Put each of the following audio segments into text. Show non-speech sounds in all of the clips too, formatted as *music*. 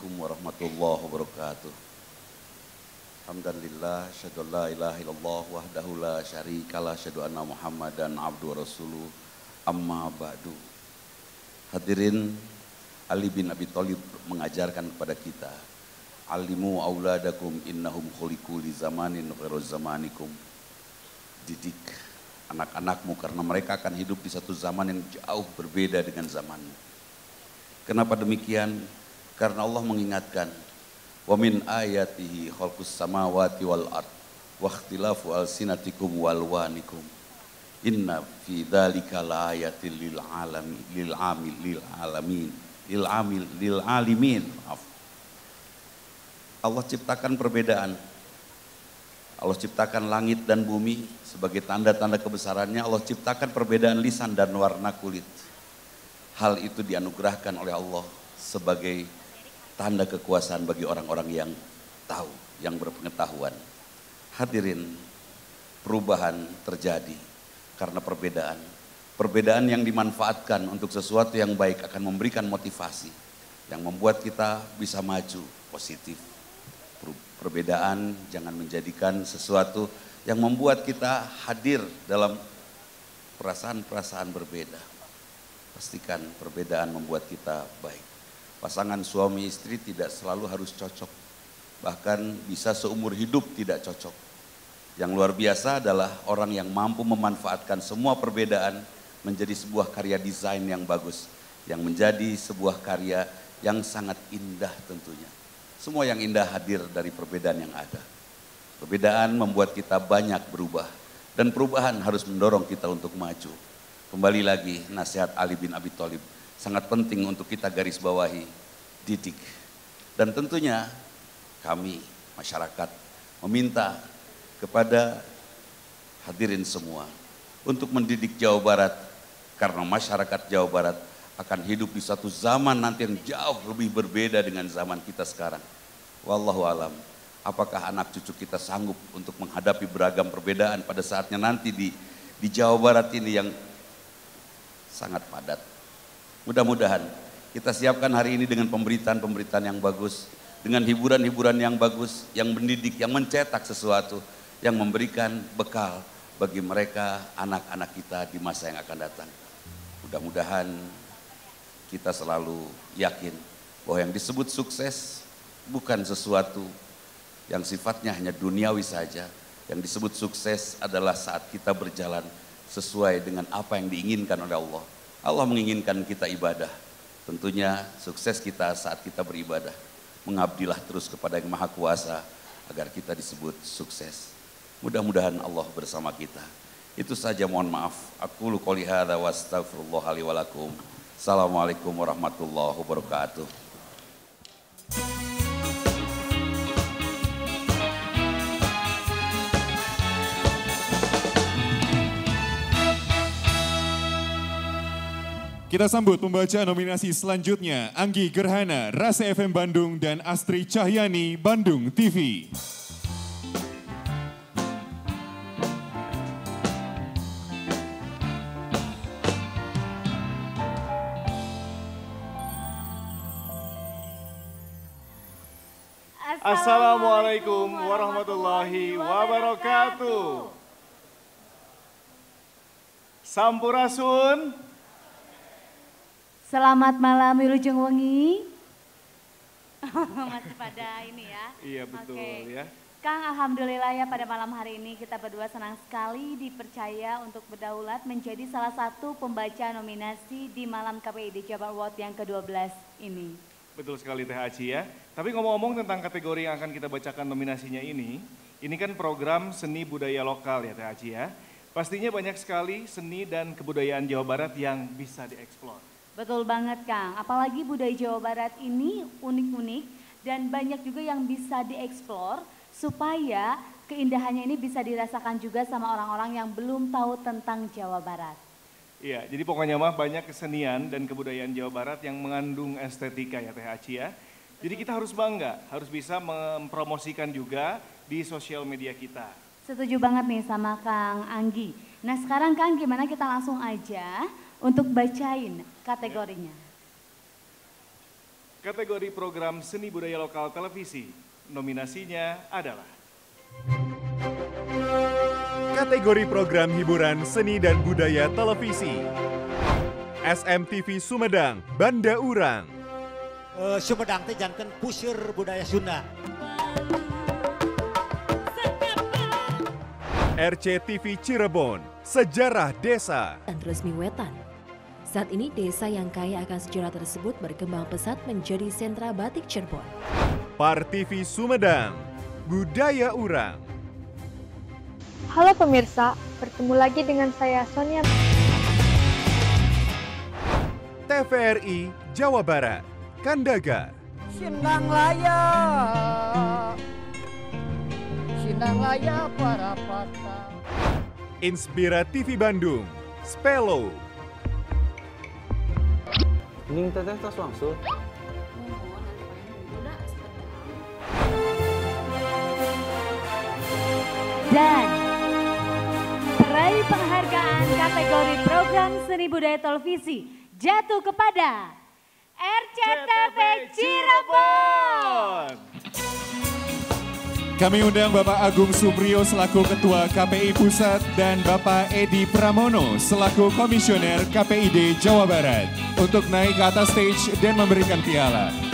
Assalamualaikum warahmatullahi wabarakatuh. Alhamdulillah, syahadu la ilaha illallah wahdahu la syarikalah, syahadu anna muhammadan abdu rasuluh, amma ba'du. Hadirin, Ali bin Abi Thalib mengajarkan kepada kita, Alimu auladakum innahum khuliku li zamanin zamanikum. Didik anak-anakmu karena mereka akan hidup di satu zaman yang jauh berbeda dengan zamanmu. Kenapa demikian? Karena Allah mengingatkan, wa min ayatihi khalqus samawati wal ard wa ikhtilafu alsinatikum wal wanikum. Inna fi dzalika laayatil lil alami lil amil lil alamin lil amil lil alimin. Maaf. Allah ciptakan perbedaan. Allah ciptakan langit dan bumi sebagai tanda-tanda kebesarannya. Allah ciptakan perbedaan lisan dan warna kulit. Hal itu dianugerahkan oleh Allah sebagai tanda kekuasaan bagi orang-orang yang tahu, yang berpengetahuan. Hadirin, perubahan terjadi karena perbedaan. Perbedaan yang dimanfaatkan untuk sesuatu yang baik akan memberikan motivasi yang membuat kita bisa maju positif perbedaan jangan menjadikan sesuatu yang membuat kita hadir dalam perasaan-perasaan berbeda. Pastikan perbedaan membuat kita baik. Pasangan suami istri tidak selalu harus cocok. Bahkan bisa seumur hidup tidak cocok. Yang luar biasa adalah orang yang mampu memanfaatkan semua perbedaan menjadi sebuah karya desain yang bagus. Yang menjadi sebuah karya yang sangat indah tentunya. Semua yang indah hadir dari perbedaan yang ada. Perbedaan membuat kita banyak berubah. Dan perubahan harus mendorong kita untuk maju. Kembali lagi nasihat Ali bin Abi Thalib sangat penting untuk kita garis bawahi, didik. Dan tentunya kami masyarakat meminta kepada hadirin semua untuk mendidik Jawa Barat karena masyarakat Jawa Barat akan hidup di satu zaman nanti yang jauh lebih berbeda dengan zaman kita sekarang. Wallahu alam. Apakah anak cucu kita sanggup untuk menghadapi beragam perbedaan pada saatnya nanti di di Jawa Barat ini yang sangat padat. Mudah-mudahan kita siapkan hari ini dengan pemberitaan-pemberitaan yang bagus, dengan hiburan-hiburan yang bagus, yang mendidik, yang mencetak sesuatu, yang memberikan bekal bagi mereka anak-anak kita di masa yang akan datang. Mudah-mudahan kita selalu yakin bahwa yang disebut sukses bukan sesuatu yang sifatnya hanya duniawi saja. Yang disebut sukses adalah saat kita berjalan sesuai dengan apa yang diinginkan oleh Allah. Allah menginginkan kita ibadah. Tentunya sukses kita saat kita beribadah. Mengabdilah terus kepada yang maha kuasa agar kita disebut sukses. Mudah-mudahan Allah bersama kita. Itu saja mohon maaf. Aku lu qouli hadza wa astaghfirullah li wa lakum. Assalamualaikum warahmatullahi wabarakatuh. Kita sambut pembaca nominasi selanjutnya, Anggi Gerhana, Rasa FM Bandung, dan Astri Cahyani, Bandung TV. Assalamualaikum warahmatullahi wabarakatuh. Sampurasun. Selamat malam Wilujeng Wengi. *laughs* Masih pada ini ya. Iya betul Oke. ya. Kang, Alhamdulillah ya pada malam hari ini kita berdua senang sekali dipercaya untuk berdaulat menjadi salah satu pembaca nominasi di malam KPID Jabar Award yang ke-12 ini. Betul sekali Teh Aci ya. Tapi ngomong-ngomong tentang kategori yang akan kita bacakan nominasinya ini, ini kan program seni budaya lokal ya Teh Aci ya. Pastinya banyak sekali seni dan kebudayaan Jawa Barat yang bisa dieksplor. Betul banget Kang, apalagi budaya Jawa Barat ini unik-unik dan banyak juga yang bisa dieksplor supaya keindahannya ini bisa dirasakan juga sama orang-orang yang belum tahu tentang Jawa Barat. Iya, jadi pokoknya mah banyak kesenian dan kebudayaan Jawa Barat yang mengandung estetika ya Teh Aci ya. Jadi kita harus bangga, harus bisa mempromosikan juga di sosial media kita. Setuju banget nih sama Kang Anggi. Nah sekarang Kang gimana kita langsung aja untuk bacain kategorinya. kategori program seni budaya lokal televisi. Nominasinya adalah Kategori program hiburan seni dan budaya televisi. SMTV Sumedang, Banda Urang. Eh, Sumedang teh jangan pusir budaya Sunda. RCTV Cirebon, Sejarah Desa. dan resmi Wetan. Saat ini desa yang kaya akan sejarah tersebut berkembang pesat menjadi sentra batik Cirebon. Par TV Sumedang, Budaya Urang. Halo pemirsa, bertemu lagi dengan saya Sonia. TVRI Jawa Barat, Kandaga. Sindang Laya Sindang Laya para patah Inspira TV Bandung, Spelo. Ning teteh tos langsung. Dan peraih penghargaan kategori program seni budaya televisi jatuh kepada RCTV Cirebon. Kami undang Bapak Agung Supriyo selaku Ketua KPI Pusat dan Bapak Edi Pramono selaku Komisioner KPID Jawa Barat untuk naik ke atas stage dan memberikan piala.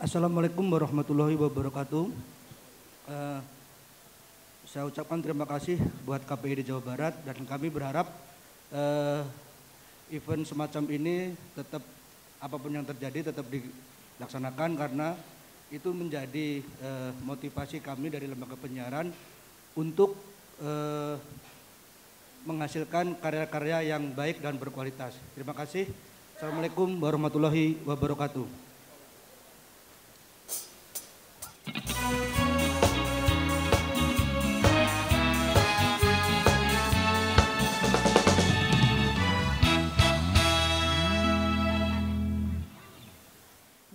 Assalamualaikum warahmatullahi wabarakatuh. Eh, saya ucapkan terima kasih buat KPI di Jawa Barat dan kami berharap eh, event semacam ini tetap apa pun yang terjadi tetap dilaksanakan karena itu menjadi eh, motivasi kami dari lembaga penyiaran untuk eh, menghasilkan karya-karya yang baik dan berkualitas. Terima kasih. Assalamualaikum warahmatullahi wabarakatuh.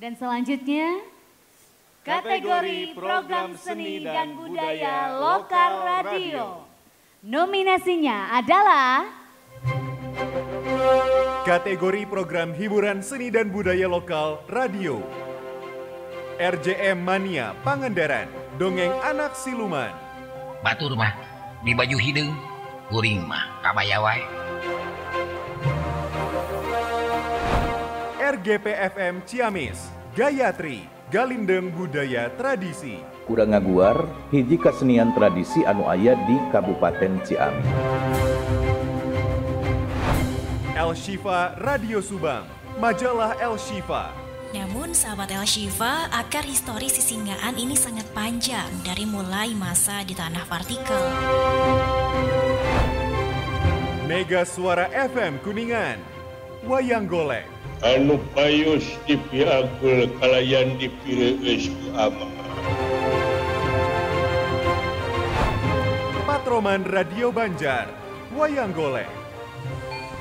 Dan selanjutnya kategori program seni dan budaya lokal radio. Nominasinya adalah Kategori program hiburan seni dan budaya lokal radio. RJM Mania Pangandaran, Dongeng Anak Siluman. Batur mah di baju hidung, kuring mah kabaya wae. RGP FM Ciamis, Gayatri, Galindeng Budaya Tradisi. Kuda ngaguar hiji kesenian tradisi anu aya di Kabupaten Ciamis. El Shifa Radio Subang, Majalah El Shifa. Namun sahabat El Shifa, akar histori Sisinggaan ini sangat panjang dari mulai masa di tanah partikel. Mega Suara FM Kuningan, Wayang Golek. Anu payus dipiagul kalayan dipireus ku ama Patroman Radio Banjar, Wayang Golek.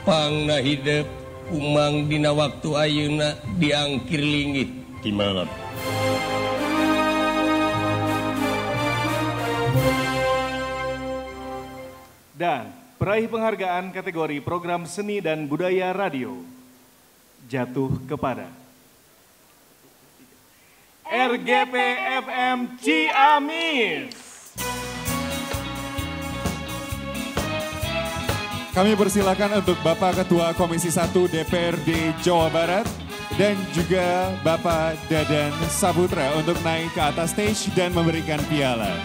Pangna hidup umang dina waktu ayeuna diangkir linggit di malam. Dan peraih penghargaan kategori program seni dan budaya radio jatuh kepada RGP FM Ciamis. Kami persilakan untuk Bapak Ketua Komisi 1 DPRD Jawa Barat dan juga Bapak Dadan Saputra untuk naik ke atas stage dan memberikan piala.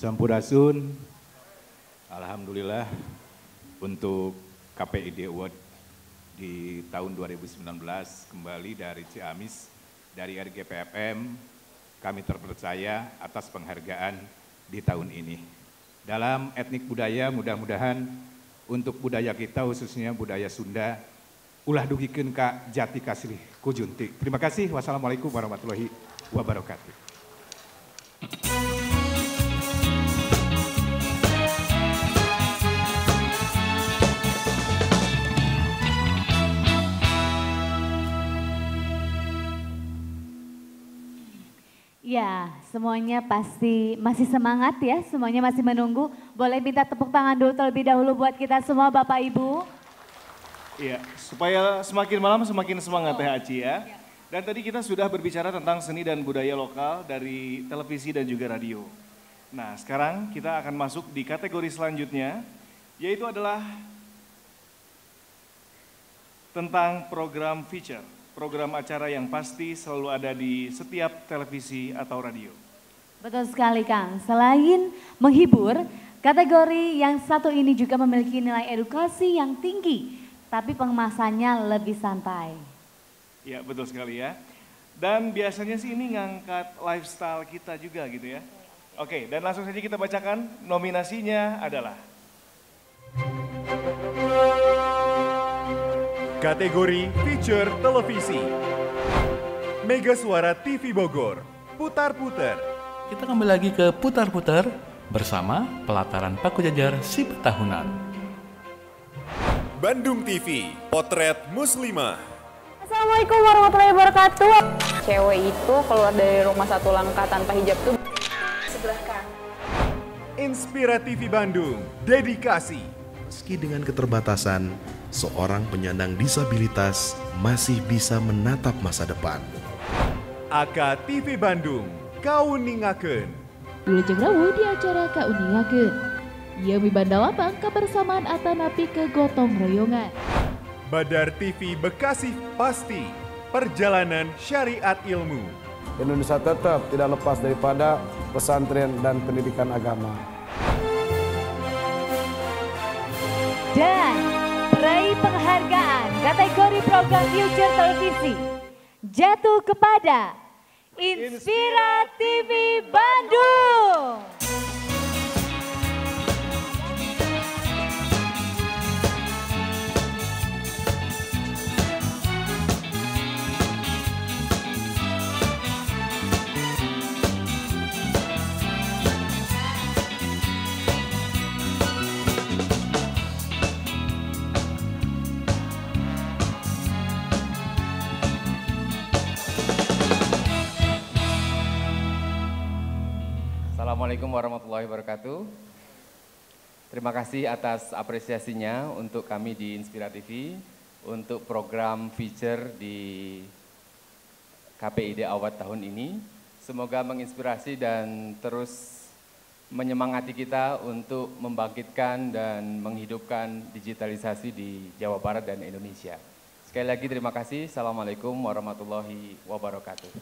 Sampurasun, Alhamdulillah untuk KPID Award di tahun 2019 kembali dari Ciamis, dari RGPFM, kami terpercaya atas penghargaan di tahun ini. Dalam etnik budaya mudah-mudahan untuk budaya kita khususnya budaya Sunda, ulah dugikan kak jati kasih kujunti. Terima kasih. Wassalamualaikum warahmatullahi wabarakatuh. Ya, semuanya pasti masih semangat ya, semuanya masih menunggu. Boleh minta tepuk tangan dulu terlebih dahulu buat kita semua Bapak Ibu. Iya, supaya semakin malam semakin semangat oh. ya Aci ya. Dan tadi kita sudah berbicara tentang seni dan budaya lokal dari televisi dan juga radio. Nah, sekarang kita akan masuk di kategori selanjutnya, yaitu adalah tentang program feature program acara yang pasti selalu ada di setiap televisi atau radio. Betul sekali Kang, selain menghibur, kategori yang satu ini juga memiliki nilai edukasi yang tinggi, tapi pengemasannya lebih santai. Ya betul sekali ya. Dan biasanya sih ini ngangkat lifestyle kita juga gitu ya. Oke, dan langsung saja kita bacakan nominasinya adalah Kategori Feature Televisi. Mega Suara TV Bogor. Putar-putar. Kita kembali lagi ke Putar-putar bersama pelataran Paku Jajar si Tahunan. Bandung TV Potret Muslimah. Assalamualaikum warahmatullahi wabarakatuh. Cewek itu keluar dari rumah satu langkah tanpa hijab tuh. Sebelah kan Inspira TV Bandung Dedikasi. Meski dengan keterbatasan, seorang penyandang disabilitas masih bisa menatap masa depan. Aka TV Bandung, kau ningaken. Wilujeng Rawu di acara kau ningaken. Ia lapang kebersamaan Atanapi ke gotong royongan. Badar TV Bekasi pasti perjalanan syariat ilmu. Indonesia tetap tidak lepas daripada pesantren dan pendidikan agama. Dan meraih penghargaan kategori program Future Televisi jatuh kepada Inspira TV Assalamualaikum warahmatullahi wabarakatuh. Terima kasih atas apresiasinya untuk kami di Inspira TV, untuk program feature di KPID Awat tahun ini. Semoga menginspirasi dan terus menyemangati kita untuk membangkitkan dan menghidupkan digitalisasi di Jawa Barat dan Indonesia. Sekali lagi terima kasih. Assalamualaikum warahmatullahi wabarakatuh.